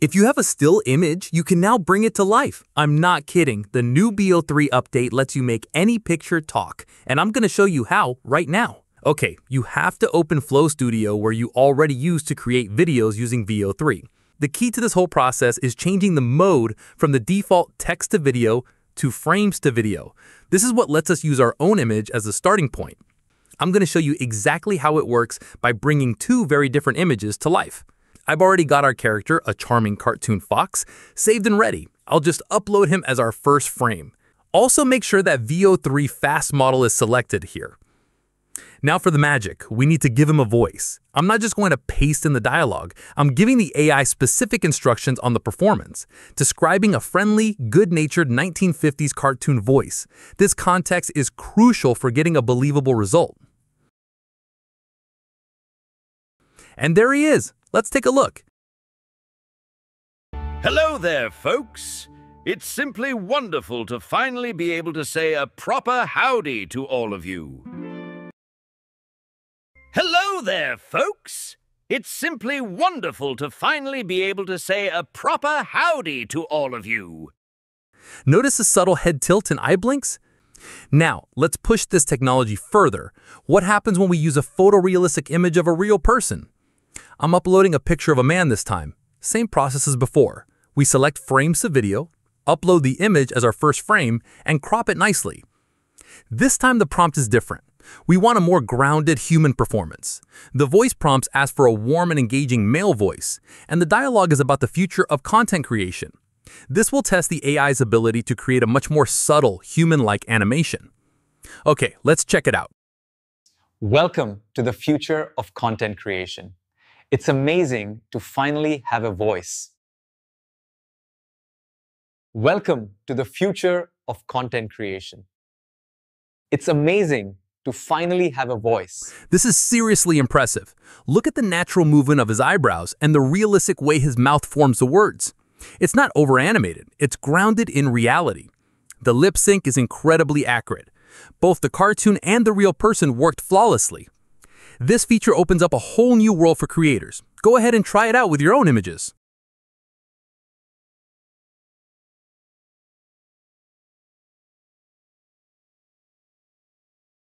If you have a still image, you can now bring it to life. I'm not kidding. The new Veo 3 update lets you make any picture talk, and I'm going to show you how right now. Okay, you have to open Flow Studio where you already use to create videos using Veo 3. The key to this whole process is changing the mode from the default text to video to frames to video. This is what lets us use our own image as a starting point. I'm going to show you exactly how it works by bringing two very different images to life. I've already got our character, a charming cartoon fox, saved and ready. I'll just upload him as our first frame. Also make sure that Veo 3 Fast Model is selected here. Now for the magic, we need to give him a voice. I'm not just going to paste in the dialogue, I'm giving the AI specific instructions on the performance, describing a friendly, good-natured 1950s cartoon voice. This context is crucial for getting a believable result. And there he is. Let's take a look. Hello there, folks. It's simply wonderful to finally be able to say a proper howdy to all of you. Hello there, folks! It's simply wonderful to finally be able to say a proper howdy to all of you. Notice the subtle head tilt and eye blinks? Now, let's push this technology further. What happens when we use a photorealistic image of a real person? I'm uploading a picture of a man this time. Same process as before. We select frames to video, upload the image as our first frame, and crop it nicely. This time the prompt is different. We want a more grounded human performance. The voice prompts ask for a warm and engaging male voice, and the dialogue is about the future of content creation. This will test the AI's ability to create a much more subtle, human-like animation. Okay, let's check it out. Welcome to the future of content creation. It's amazing to finally have a voice. Welcome to the future of content creation. It's amazing to finally have a voice. This is seriously impressive. Look at the natural movement of his eyebrows and the realistic way his mouth forms the words. It's not over-animated, it's grounded in reality. The lip sync is incredibly accurate. Both the cartoon and the real person worked flawlessly. This feature opens up a whole new world for creators. Go ahead and try it out with your own images.